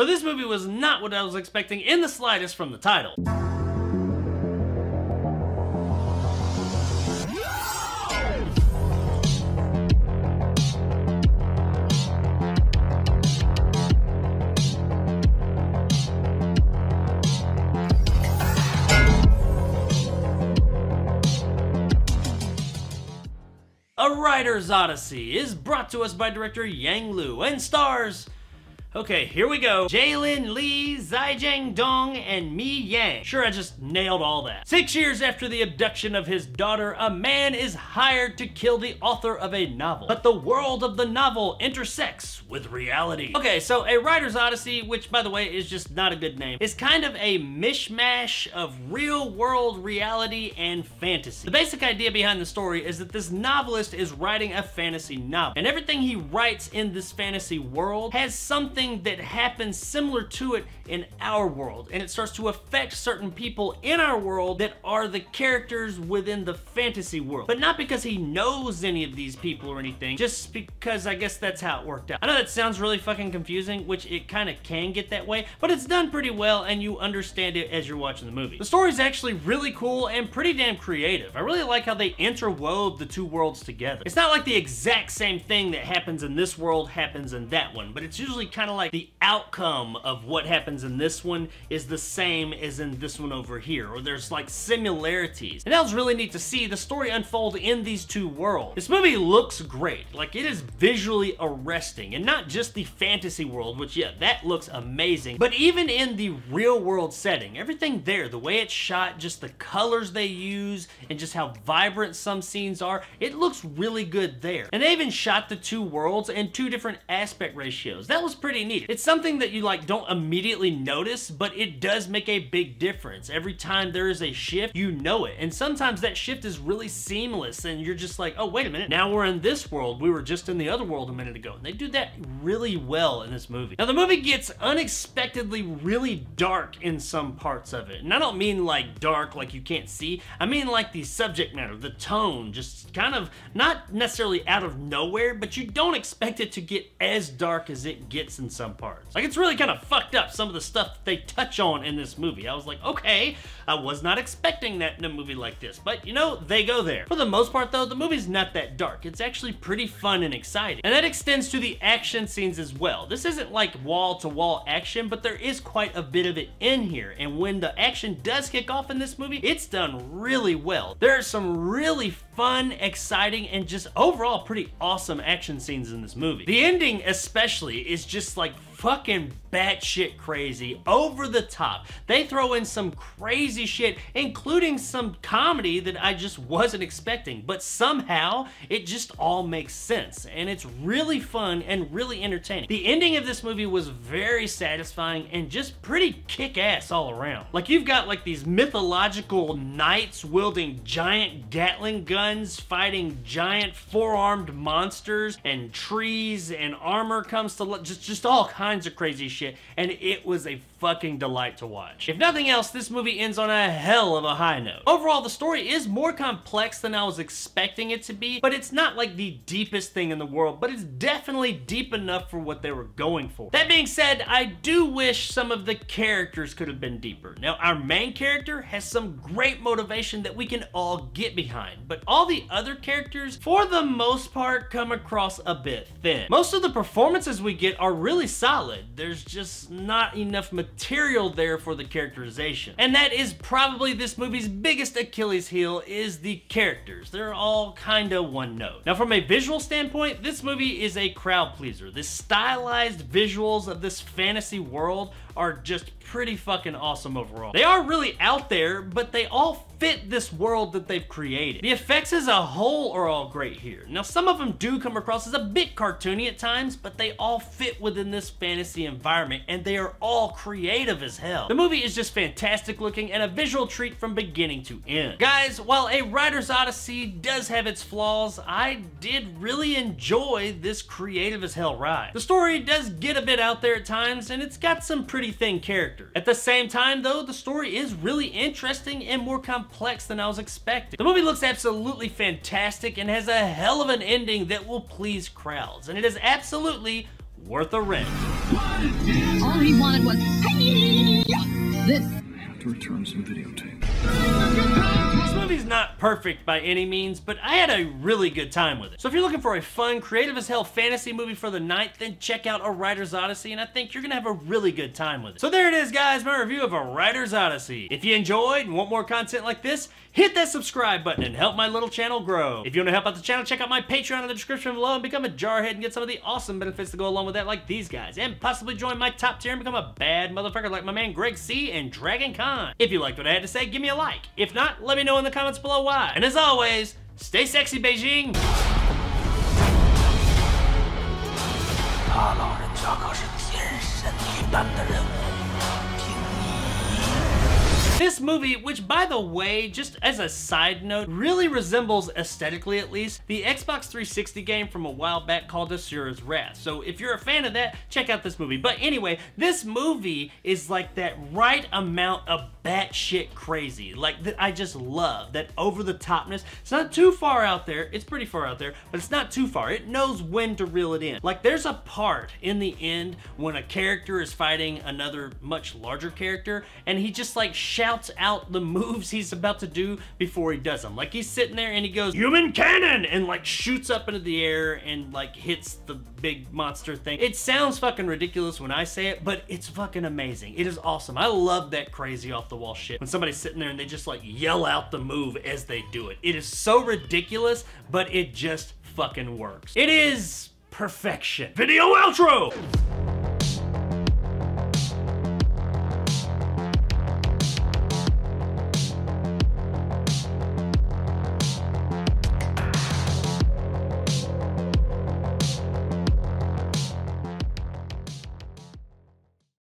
So this movie was not what I was expecting in the slightest from the title. A Writer's Odyssey is brought to us by director Yang Lu and stars Okay, here we go. Jaylin Lee, Zhaijang Dong, and Mi Yang. Sure, I just nailed all that. Six years after the abduction of his daughter, a man is hired to kill the author of a novel. But the world of the novel intersects with reality. Okay, so A Writer's Odyssey, which by the way is just not a good name, is kind of a mishmash of real world reality and fantasy. The basic idea behind the story is that this novelist is writing a fantasy novel, and everything he writes in this fantasy world has something something that happens similar to it in our world, and it starts to affect certain people in our world that are the characters within the fantasy world. But not because he knows any of these people or anything, just because I guess that's how it worked out. I know that sounds really fucking confusing, which it kind of can get that way, but it's done pretty well and you understand it as you're watching the movie. The story's actually really cool and pretty damn creative. I really like how they interwove the two worlds together. It's not like the exact same thing that happens in this world happens in that one, but it's usually kind of like the outcome of what happens in this one is the same as in this one over here, or there's like similarities. And that was really neat to see the story unfold in these two worlds. This movie looks great. Like it is visually arresting, and not just the fantasy world, which yeah, that looks amazing, but even in the real world setting, everything there, the way it's shot, just the colors they use, and just how vibrant some scenes are, it looks really good there. And they even shot the two worlds in two different aspect ratios. That was pretty neat. It's something that you like don't immediately notice, but it does make a big difference. Every time there is a shift, you know it. And sometimes that shift is really seamless and you're just like, oh, wait a minute. Now we're in this world. We were just in the other world a minute ago. And they do that really well in this movie. Now the movie gets unexpectedly really dark in some parts of it. And I don't mean like dark like you can't see. I mean like the subject matter, the tone, just kind of not necessarily out of nowhere, but you don't expect it to get as dark as it gets in some parts. Like it's really kind of fucked up some of the stuff that they touch on in this movie. I was like, okay, I was not expecting that in a movie like this, but you know, they go there. For the most part though, the movie's not that dark. It's actually pretty fun and exciting. And that extends to the action scenes as well. This isn't like wall to wall action, but there is quite a bit of it in here. And when the action does kick off in this movie, it's done really well. There are some really fun, exciting, and just overall pretty awesome action scenes in this movie. The ending especially is just like fucking batshit crazy, over the top. They throw in some crazy shit, including some comedy that I just wasn't expecting, but somehow it just all makes sense, and it's really fun and really entertaining. The ending of this movie was very satisfying and just pretty kick-ass all around. Like you've got like these mythological knights wielding giant Gatling guns, fighting giant four-armed monsters, and trees and armor comes to just just all kinds of crazy shit, and it was a fucking delight to watch. If nothing else, this movie ends on a hell of a high note. Overall, the story is more complex than I was expecting it to be, but it's not like the deepest thing in the world, but it's definitely deep enough for what they were going for. That being said, I do wish some of the characters could have been deeper. Now, our main character has some great motivation that we can all get behind, but all the other characters, for the most part, come across a bit thin. Most of the performances we get are really solid. There's just not enough material material there for the characterization. And that is probably this movie's biggest Achilles heel is the characters. They're all kinda one note. Now from a visual standpoint, this movie is a crowd pleaser. The stylized visuals of this fantasy world are just pretty fucking awesome overall. They are really out there, but they all fit this world that they've created. The effects as a whole are all great here. Now, some of them do come across as a bit cartoony at times, but they all fit within this fantasy environment, and they are all creative as hell. The movie is just fantastic looking and a visual treat from beginning to end. Guys, while A Writer's Odyssey does have its flaws, I did really enjoy this creative as hell ride. The story does get a bit out there at times, and it's got some pretty thin characters. At the same time, though, the story is really interesting and more complex complex than I was expecting. The movie looks absolutely fantastic and has a hell of an ending that will please crowds. And it is absolutely worth a rent. All he wanted was this. To return some videotape. This movie's not perfect by any means, but I had a really good time with it. So if you're looking for a fun, creative as hell fantasy movie for the night, then check out A Writer's Odyssey, and I think you're gonna have a really good time with it. So there it is, guys, my review of A Writer's Odyssey. If you enjoyed and want more content like this, hit that subscribe button and help my little channel grow. If you want to help out the channel, check out my Patreon in the description below and become a jarhead and get some of the awesome benefits to go along with that, like these guys, and possibly join my top tier and become a bad motherfucker like my man Greg C and Dragon Con. If you liked what I had to say, give me a like. If not, let me know in the comments below why. And as always, stay sexy, Beijing. This movie, which by the way, just as a side note, really resembles aesthetically at least the Xbox 360 game from a while back called Asura's Wrath. So if you're a fan of that, check out this movie. But anyway, this movie is like that right amount of batshit crazy. Like that I just love that over the topness. It's not too far out there. It's pretty far out there, but it's not too far. It knows when to reel it in. Like there's a part in the end when a character is fighting another much larger character and he just like shouts out the moves he's about to do before he does them. Like he's sitting there and he goes, human cannon! And like shoots up into the air and like hits the big monster thing. It sounds fucking ridiculous when I say it, but it's fucking amazing. It is awesome. I love that crazy off the wall shit. When somebody's sitting there and they just like yell out the move as they do it. It is so ridiculous, but it just fucking works. It is perfection. Video outro!